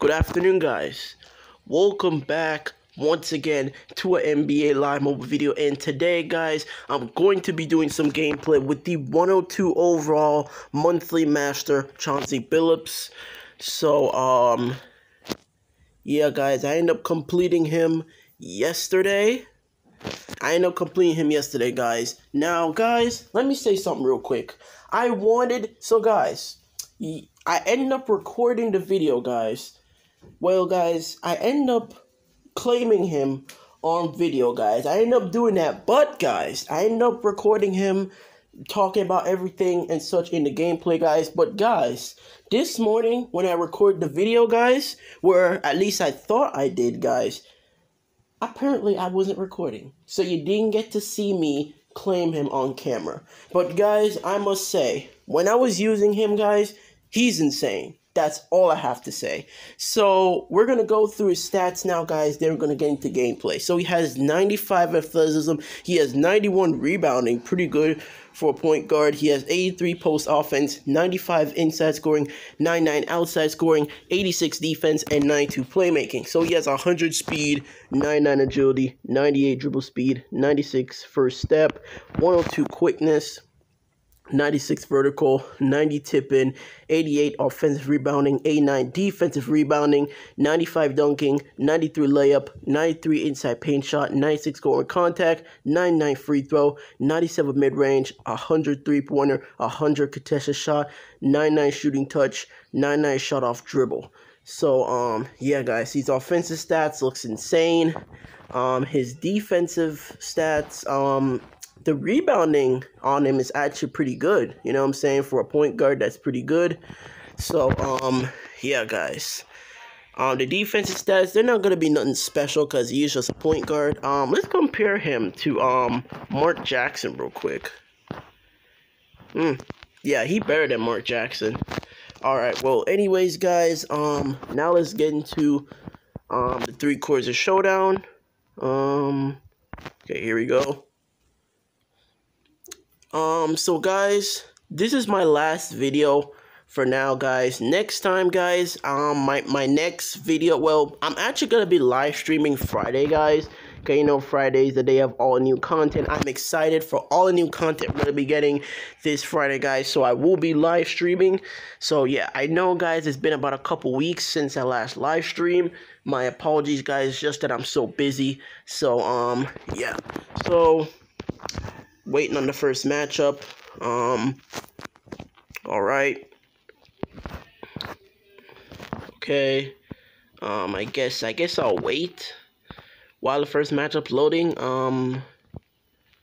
Good afternoon, guys. Welcome back once again to an NBA Live mobile video. And today, guys, I'm going to be doing some gameplay with the 102 overall monthly master, Chauncey Billups. So, um, yeah, guys, I ended up completing him yesterday. I ended up completing him yesterday, guys. Now, guys, let me say something real quick. I wanted, so guys, I ended up recording the video, guys. Well, guys, I end up claiming him on video, guys. I end up doing that, but, guys, I end up recording him talking about everything and such in the gameplay, guys. But, guys, this morning when I recorded the video, guys, where at least I thought I did, guys, apparently I wasn't recording. So you didn't get to see me claim him on camera. But guys, I must say, when I was using him, guys, he's insane. That's all I have to say. So we're gonna go through his stats now, guys. Then we're gonna get into gameplay. So he has 95 athleticism. He has 91 rebounding, pretty good for a point guard. He has 83 post offense, 95 inside scoring, 99 outside scoring, 86 defense, and 92 playmaking. So he has 100 speed, 99 agility, 98 dribble speed, 96 first step, 102 quickness, 96 vertical, 90 tipping, 88 offensive rebounding, 89 defensive rebounding, 95 dunking, 93 layup, 93 inside paint shot, 96 scoring contact, 99 free throw, 97 mid range, 100 three pointer, 100 contested shot, 99 shooting touch, 99 shot off dribble. So um yeah guys, his offensive stats looks insane. Um his defensive stats um the rebounding on him is actually pretty good. You know what I'm saying? For a point guard, that's pretty good. So, um, yeah, guys. Um, the defensive stats, they're not going to be nothing special because he's just a point guard. Um, let's compare him to, um, Mark Jackson real quick. Hmm. Yeah, he better than Mark Jackson. Alright, well, anyways, guys, um, now let's get into, um, the three quarters of showdown. Um, okay, here we go. Um, so guys, this is my last video for now, guys. Next time, guys, um, my, my next video, well, I'm actually gonna be live streaming Friday, guys. Okay, you know, Fridays the day of all new content. I'm excited for all the new content we're gonna be getting this Friday, guys. So I will be live streaming. So yeah, I know, guys, it's been about a couple weeks since I last live stream. My apologies, guys, just that I'm so busy. So um, yeah. So waiting on the first matchup. Um, all right. Okay. Um, I guess I guess I'll wait while the first matchup loading. Um,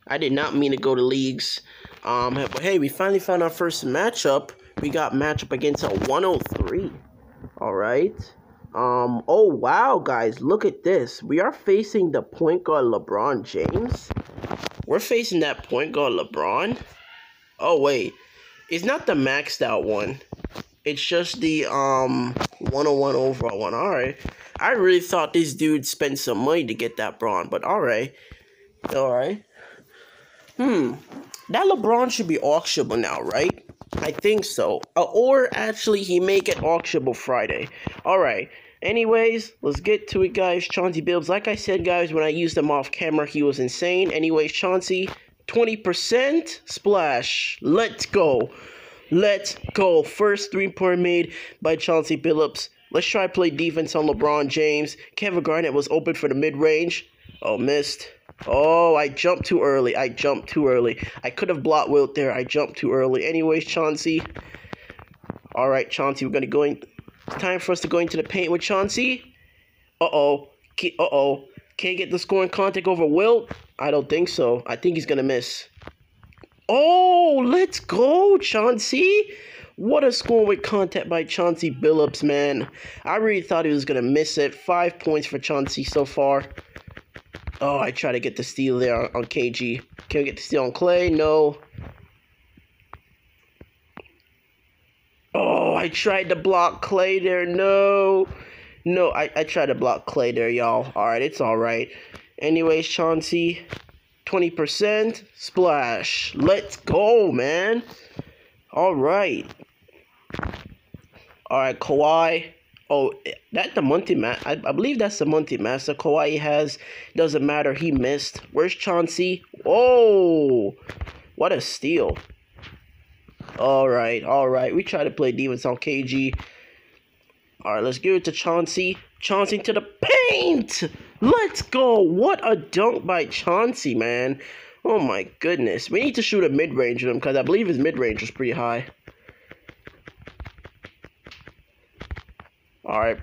I did not mean to go to leagues. Um, but hey, we finally found our first matchup. We got matchup against a 103. All right. Um, oh wow, guys, look at this. We are facing the point guard LeBron James. We're facing that point guard LeBron. Oh wait, it's not the maxed out one. It's just the um 101 overall one. All right. I really thought this dude spent some money to get that Bron, but all right, all right. Hmm, that LeBron should be auctionable now, right? I think so. Uh, or actually, he may get auctionable Friday. All right. Anyways, let's get to it, guys. Chauncey Billups, like I said, guys, when I used him off camera, he was insane. Anyways, Chauncey, 20% splash. Let's go. Let's go. First three-point made by Chauncey Billups. Let's try play defense on LeBron James. Kevin Garnett was open for the mid-range. Oh, missed. Oh, I jumped too early. I jumped too early. I could have blocked Wilt there. I jumped too early. Anyways, Chauncey. All right, Chauncey, we're going to go in time for us to go into the paint with Chauncey. Uh-oh. Uh-oh. Can't get the scoring contact over Wilt? I don't think so. I think he's going to miss. Oh, let's go, Chauncey. What a score with contact by Chauncey Billups, man. I really thought he was going to miss it. Five points for Chauncey so far. Oh, I try to get the steal there on KG. Can we get the steal on Klay? No. Oh, I tried to block Klay there. No. No, I, I tried to block Klay there, y'all. Alright, it's alright. Anyways, Chauncey, 20% splash. Let's go, man. Alright. All right, Kawhi. Oh, that the Monty ma I, I believe that's the monthly master Kawhi has. Doesn't matter. He missed. Where's Chauncey? Oh, what a steal. All right, all right. We try to play defense on KG. All right, let's give it to Chauncey. Chauncey to the paint. Let's go. What a dunk by Chauncey, man. Oh my goodness. We need to shoot a mid-range with him because I believe his mid-range is pretty high. All right.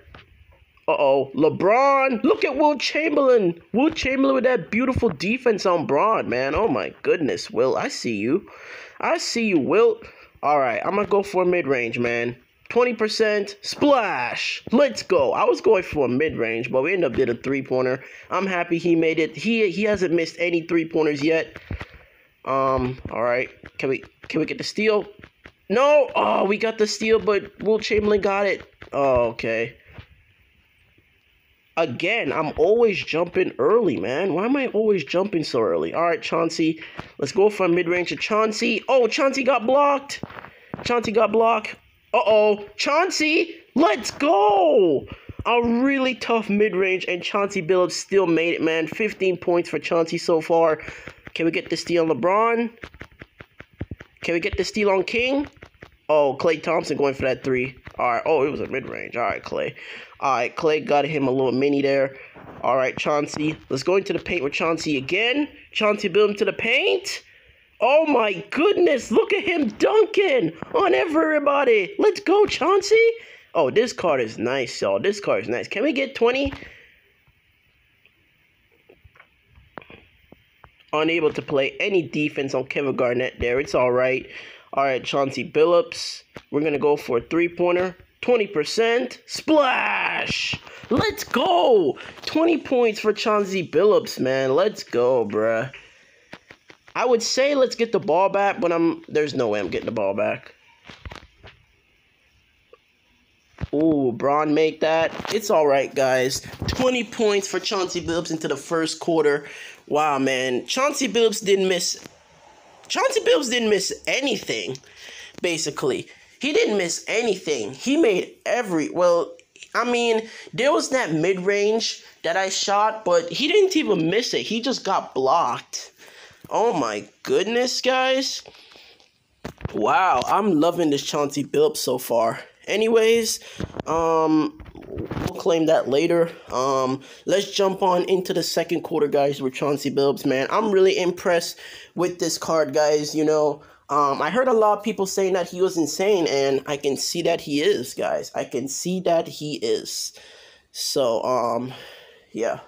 Uh-oh. LeBron. Look at Wilt Chamberlain. Wilt Chamberlain with that beautiful defense on Bron, man. Oh, my goodness, Wilt. I see you. I see you, Wilt. All right. I'm to go for mid-range, man. 20% splash. Let's go. I was going for a mid-range, but we ended up did a three-pointer. I'm happy he made it. He he hasn't missed any three-pointers yet. Um, all right. Can we can we get the steal? No. Oh, we got the steal, but Wilt Chamberlain got it. Oh, okay. Again, I'm always jumping early, man. Why am I always jumping so early? All right, Chauncey. Let's go for mid-range to Chauncey. Oh, Chauncey got blocked. Chauncey got blocked. Uh-oh. Chauncey, let's go. A really tough mid-range, and Chauncey Billups still made it, man. 15 points for Chauncey so far. Can we get the steal on LeBron? Can we get the steal on King? Oh, Klay Thompson going for that three. All right. Oh, it was a mid-range. All right, Klay. All right, Klay got him a little mini there. All right, Chauncey. Let's go into the paint with Chauncey again. Chauncey build him to the paint. Oh my goodness, look at him dunking on everybody. Let's go, Chauncey. Oh, this card is nice, y'all. This card is nice. Can we get 20? Unable to play any defense on Kevin Garnett there. It's all right. All right, Chauncey Billups. We're going to go for a three-pointer. 20%. Splash! Let's go! 20 points for Chauncey Billups, man. Let's go, bruh. I would say let's get the ball back, but I'm there's no way I'm getting the ball back. Ooh, Bron make that. It's all right, guys. 20 points for Chauncey Billups into the first quarter. Wow, man. Chauncey Billups didn't miss... Chauncey Billups didn't miss anything, basically. He didn't miss anything. He made every... Well, I mean, there was that mid-range that I shot, but he didn't even miss it. He just got blocked. Oh my goodness, guys. Wow, I'm loving this Chauncey Billups so far. Anyways, um, we'll claim that later. Um, let's jump on into the second quarter, guys, with Chauncey Billups, man. I'm really impressed with this card, guys. You know, um, I heard a lot of people saying that he was insane, and I can see that he is, guys. I can see that he is. So, um, yeah.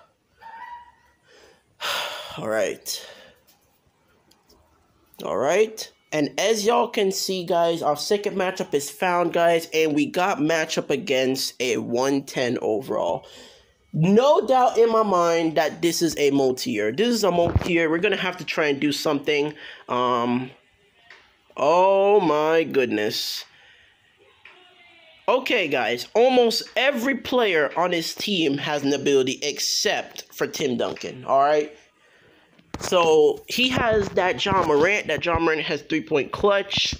All right. All right. And as y'all can see, guys, our second matchup is found, guys, and we got matchup against a 110 overall. No doubt in my mind that this is a multi-year. This is a multi-year. We're going to have to try and do something. Um, oh, my goodness. Okay, guys, almost every player on his team has an ability except for Tim Duncan, all right? So he has that Ja Morant. That Ja Morant has three point clutch.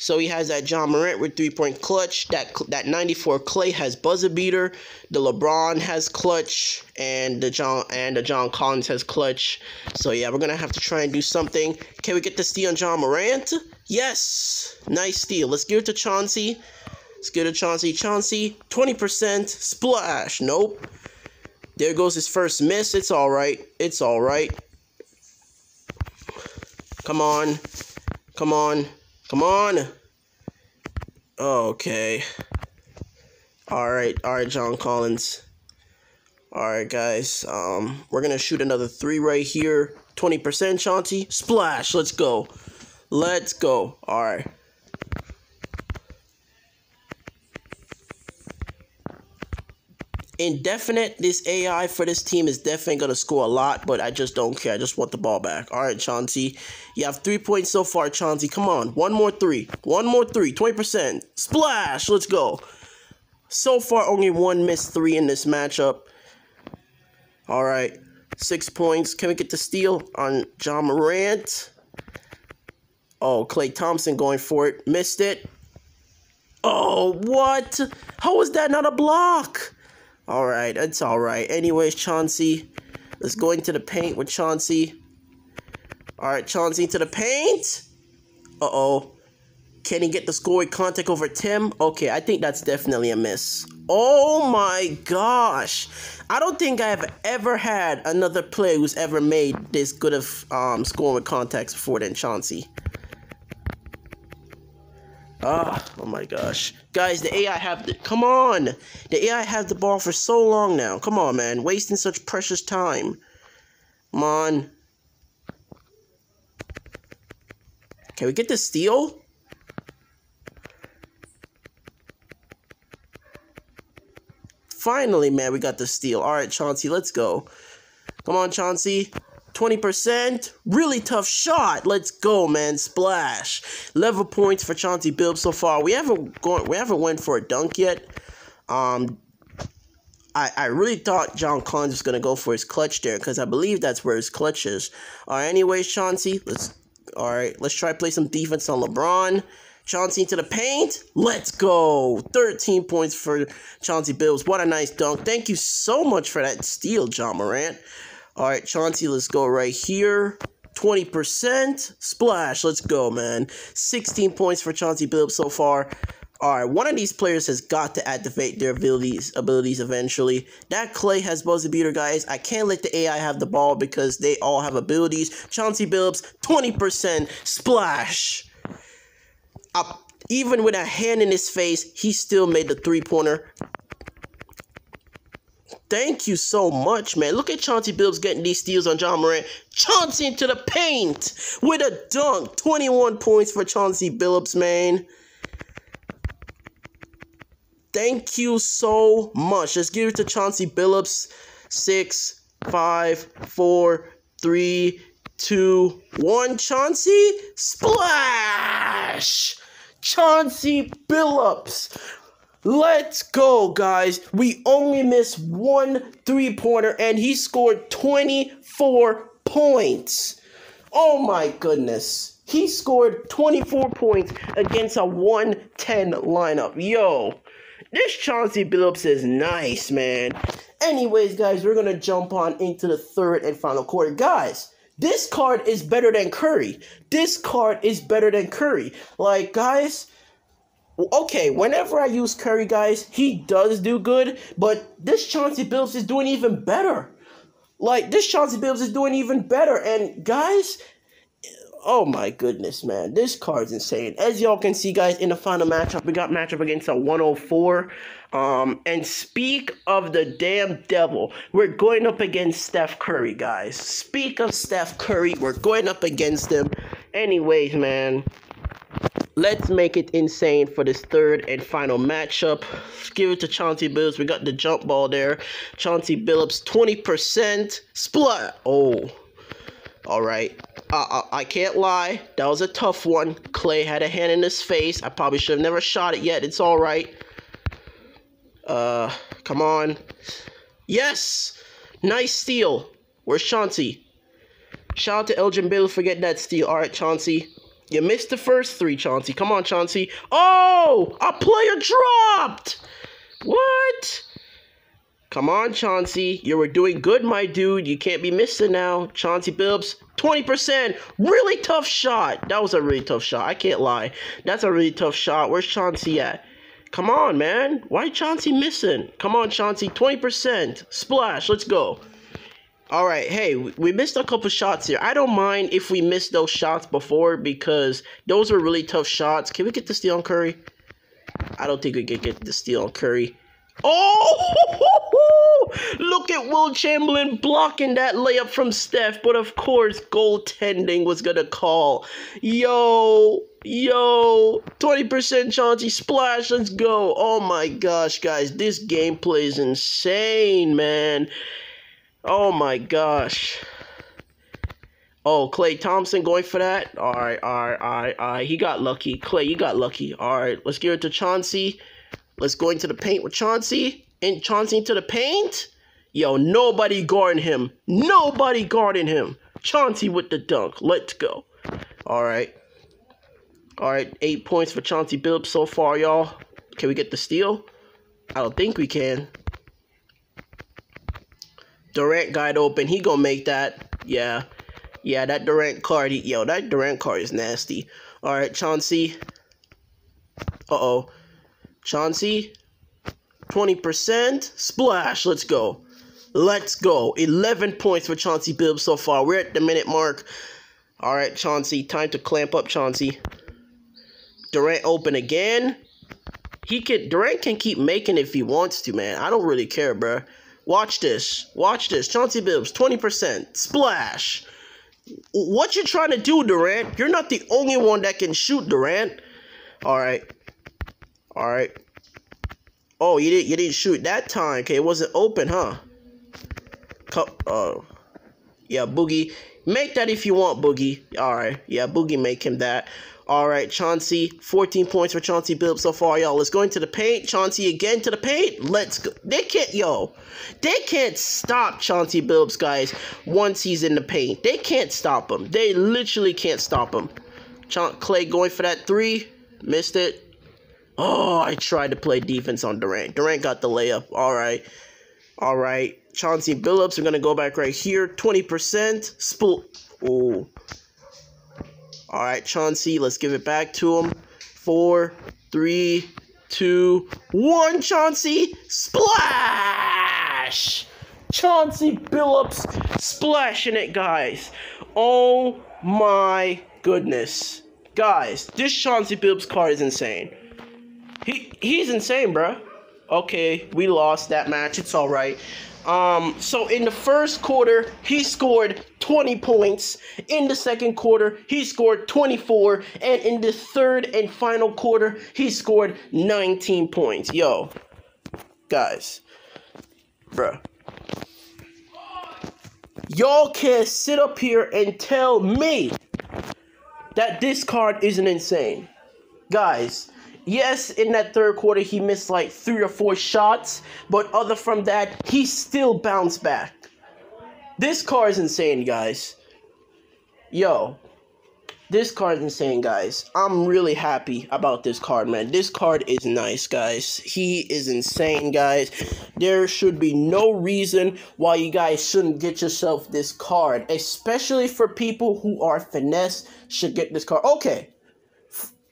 So he has that Ja Morant with three point clutch. That that 94 Klay has buzzer beater. The LeBron has clutch, and the John and the John Collins has clutch. So yeah, we're gonna have to try and do something. Can we get the steal on Ja Morant? Yes, nice steal. Let's give it to Chauncey. Let's give it to Chauncey. Chauncey, 20% splash. Nope. There goes his first miss. It's all right. It's all right. Come on. Come on. Come on. Okay. Alright, alright, John Collins. Alright, guys. Um, we're gonna shoot another three right here. 20% Chauncey. Splash. Let's go. Let's go. Alright. Indefinite. This AI for this team is definitely going to score a lot, but I just don't care. I just want the ball back. All right, Chauncey. You have three points so far, Chauncey. Come on. One more three. One more three. 20%. Splash. Let's go. So far, only one missed three in this matchup. All right. Six points. Can we get the steal on Ja Morant? Oh, Klay Thompson going for it. Missed it. Oh, what? How is that not a block? All right, it's all right. Anyways, Chauncey, let's go into the paint with Chauncey. All right, Chauncey to the paint. Uh-oh. Can he get the score with contact over Tim? Okay, I think that's definitely a miss. Oh my gosh. I don't think I've ever had another player who's ever made this good of um, scoring with contacts before than Chauncey. Ah, oh my gosh. Guys, the AI have the, come on. The AI have the ball for so long now. Come on, man. Wasting such precious time. Come on. Can we get the steal? Finally, man, we got the steal. All right, Chauncey, let's go. Come on, Chauncey. 20%. Really tough shot. Let's go, man. Splash. Level points for Chauncey Billups so far. We haven't gone we haven't went for a dunk yet. Um I, I really thought John Collins was gonna go for his clutch there because I believe that's where his clutch is. Alright, anyways, Chauncey, let's alright, let's try play some defense on LeBron. Chauncey into the paint. Let's go. 13 points for Chauncey Billups. What a nice dunk. Thank you so much for that steal, Ja Morant. All right, Chauncey, let's go right here. 20%. Splash. Let's go, man. 16 points for Chauncey Billups so far. All right, one of these players has got to activate their abilities abilities eventually. That Klay has buzzer beater, guys. I can't let the AI have the ball because they all have abilities. Chauncey Billups, 20%. Splash. Up. Even with a hand in his face, he still made the three-pointer. Thank you so much, man. Look at Chauncey Billups getting these steals on Ja Morant. Chauncey into the paint with a dunk. 21 points for Chauncey Billups, man. Thank you so much. Let's give it to Chauncey Billups. Six, five, four, three, two, one. Chauncey, splash! Chauncey Billups Let's go, guys. We only missed one three pointer, and he scored 24 points. Oh my goodness. He scored 24 points against a 110 lineup. Yo, this Chauncey Billups is nice, man. Anyways, guys, we're going to jump on into the third and final quarter. Guys, this card is better than Curry. This card is better than Curry. Like, guys okay, whenever I use Curry, guys, he does do good, but this Chauncey Billups is doing even better. Like, this Chauncey Billups is doing even better. And, guys, oh my goodness, man, this card's insane. As y'all can see, guys, in the final matchup, we got matchup against a 104. Um, and speak of the damn devil, we're going up against Steph Curry, guys. Speak of Steph Curry, we're going up against him. Anyways, man. Let's make it insane for this third and final matchup. Let's give it to Chauncey Billups. We got the jump ball there. Chauncey Billups, 20%. Splat. Oh. All right. Uh, uh, I can't lie. That was a tough one. Klay had a hand in his face. I probably should have never shot it yet. It's all right. Uh, come on. Yes. Nice steal. Where's Chauncey? Shout out to Elgin Bill for getting that steal. All right, Chauncey. You missed the first three, Chauncey. Come on, Chauncey. Oh, a player dropped. What? Come on, Chauncey. You were doing good, my dude. You can't be missing now. Chauncey Billups, 20%. Really tough shot. That was a really tough shot. I can't lie. That's a really tough shot. Where's Chauncey at? Come on, man. Why Chauncey missing? Come on, Chauncey. 20%. Splash. Let's go. All right, hey, we missed a couple shots here. I don't mind if we missed those shots before because those were really tough shots. Can we get the steal on Curry? I don't think we can get the steal on Curry. Oh! Look at Wilt Chamberlain blocking that layup from Steph, but of course, goaltending was gonna call. Yo, yo, 20% Chauncey splash, let's go. Oh my gosh, guys, this gameplay is insane, man. Oh my gosh. Oh, Klay Thompson going for that? All right, all right, all right, all right. He got lucky. Klay, you got lucky. All right, let's give it to Chauncey. Let's go into the paint with Chauncey. And Chauncey into the paint. Yo, nobody guarding him. Nobody guarding him. Chauncey with the dunk. Let's go. All right. All right, eight points for Chauncey Billups so far, y'all. Can we get the steal? I don't think we can. Durant got open. He gonna make that. Yeah. Yeah, that Durant card. He, Yo, that Durant card is nasty. All right, Chauncey. Uh-oh. Chauncey. 20%. Splash. Let's go. Let's go. 11 points for Chauncey Billups so far. We're at the minute mark. All right, Chauncey. Time to clamp up, Chauncey. Durant open again. He can Durant can keep making if he wants to, man. I don't really care, bro. Watch this. Watch this. Chauncey Billups, 20%. Splash. What you trying to do, Durant? You're not the only one that can shoot, Durant. All right. All right. Oh, you didn't you didn't shoot that time. Okay, it wasn't open, huh? Oh, yeah, Boogie. Make that if you want, Boogie. All right. Yeah, Boogie, make him that. All right, Chauncey. 14 points for Chauncey Billups so far, y'all. Let's go into the paint. Chauncey again to the paint. Let's go. They can't, yo. They can't stop Chauncey Billups, guys, once he's in the paint. They can't stop him. They literally can't stop him. Cha Klay going for that three. Missed it. Oh, I tried to play defense on Durant. Durant got the layup. All right. All right. Chauncey Billups, we're going to go back right here. 20%. Spool. Oh. All right, Chauncey, let's give it back to him. Four, three, two, one. Chauncey, splash! Chauncey Billups splashing it, guys. Oh my goodness. Guys, this Chauncey Billups card is insane. He he's insane, bro. Okay, we lost that match. It's all right. Um, so in the first quarter, he scored 20 points. In the second quarter, he scored 24. And in the third and final quarter, he scored 19 points. Yo, guys, bruh. Y'all can't sit up here and tell me that this card isn't insane. Guys, Yes, in that third quarter, he missed like three or four shots, but other from that, he still bounced back. This car is insane, guys. Yo, this card is insane, guys. I'm really happy about this card, man. This card is nice, guys. He is insane, guys. There should be no reason why you guys shouldn't get yourself this card, especially for people who are finesse should get this card. Okay,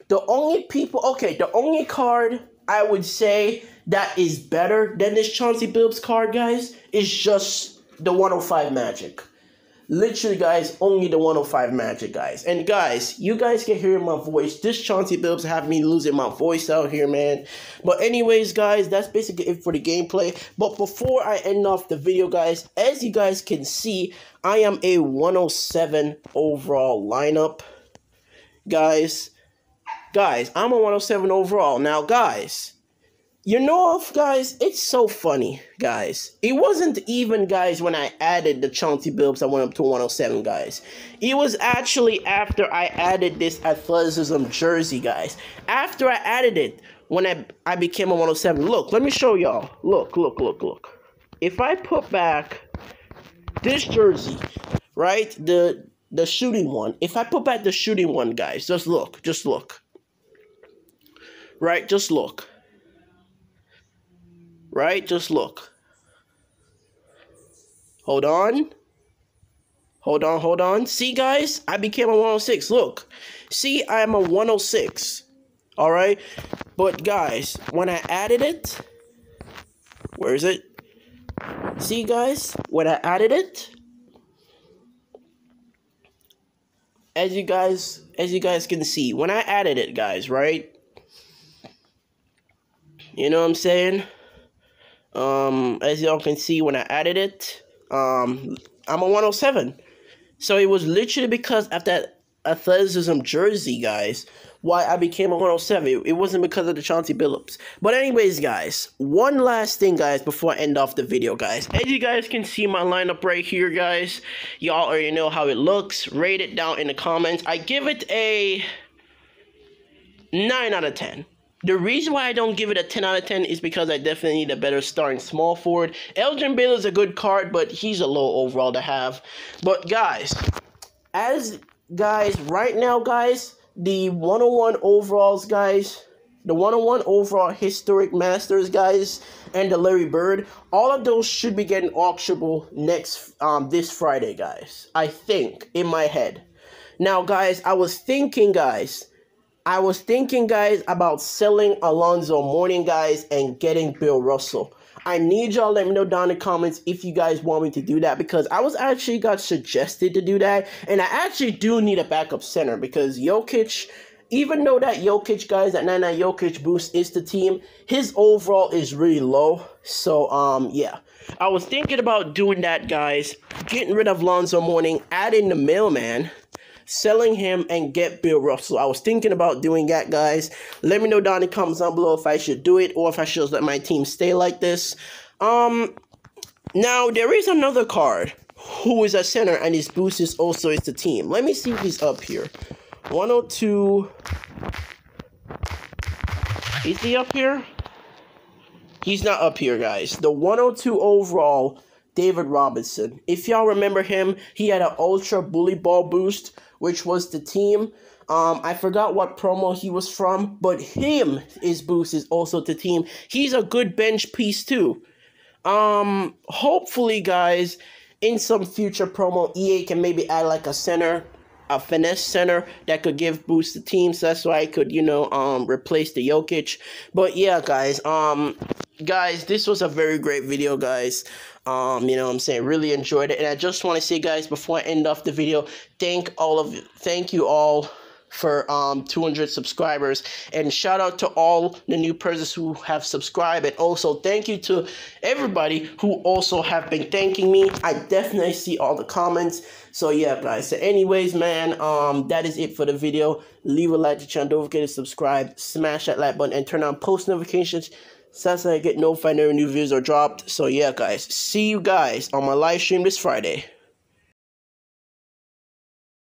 the only people, okay, the only card I would say that is better than this Chauncey Billups card, guys, is just the 105 Magic. Literally, guys, only the 105 Magic, guys. And guys, you guys can hear my voice. This Chauncey Billups have me losing my voice out here, man. But anyways, guys, that's basically it for the gameplay. But before I end off the video, guys, as you guys can see, I am a 107 overall lineup. Guys, Guys, I'm a 107 overall. Now, guys, you know, guys, it's so funny, guys. It wasn't even, guys, when I added the Chauncey Billups, I went up to 107, guys. It was actually after I added this athleticism jersey, guys. After I added it, when I, I became a 107. Look, let me show y'all. Look, look, look, look. If I put back this jersey, right, the the shooting one. If I put back the shooting one, guys, just look, just look. Right? Just look. Right? Just look. Hold on. Hold on, hold on. See, guys? I became a 106. Look. See, I am a 106. Alright? But, guys, when I added it... Where is it? See, guys? When I added it... As you guys, as you guys can see, when I added it, guys, right? You know what I'm saying? Um, as y'all can see when I added it, um, I'm a 107. So it was literally because of that athleticism jersey, guys, why I became a 107. It, it wasn't because of the Chauncey Billups. But anyways, guys, one last thing, guys, before I end off the video, guys. As you guys can see my lineup right here, guys, y'all already know how it looks. Rate it down in the comments. I give it a 9 out of 10. The reason why I don't give it a 10 out of 10 is because I definitely need a better starting small forward. Elgin Baylor is a good card, but he's a low overall to have. But guys, as guys, right now, guys, the 101 overalls, guys, the 101 overall historic masters, guys, and the Larry Bird, all of those should be getting auctionable next um this Friday, guys. I think in my head. Now, guys, I was thinking, guys, I was thinking, guys, about selling Alonzo Mourning, guys, and getting Bill Russell. I need y'all let me know down in the comments if you guys want me to do that because I was actually got suggested to do that, and I actually do need a backup center because Jokic, even though that Jokic guys, that 99 Jokic boost is the team, his overall is really low. So um yeah. I was thinking about doing that, guys. Getting rid of Lonzo Mourning, adding the mailman selling him and get Bill Russell. I was thinking about doing that, guys. Let me know down in the comments down below if I should do it or if I should let my team stay like this. Um, now there is another card who is a center and his boost is also is the team. Let me see if he's up here. 102. Is he up here? He's not up here, guys. The 102 overall David Robinson. If y'all remember him, he had an ultra bully ball boost, which was the team. Um, I forgot what promo he was from, but him, is boost is also the team. He's a good bench piece too. Um, hopefully, guys, in some future promo, EA can maybe add like a center a finesse center that could give boost the team. So that's why I could, you know, um, replace the Jokic. But yeah, guys, um, guys, this was a very great video, guys. Um, you know I'm saying? Really enjoyed it. And I just want to say, guys, before I end off the video, thank all of you. thank you all for um 200 subscribers. And shout out to all the new persons who have subscribed. And also thank you to everybody who also have been thanking me. I definitely see all the comments. So yeah guys. So anyways man um that is it for the video. Leave a like to channel. Don't forget to subscribe. Smash that like button and turn on post notifications how I get notified when new videos are dropped. So yeah, guys, see you guys on my live stream this Friday.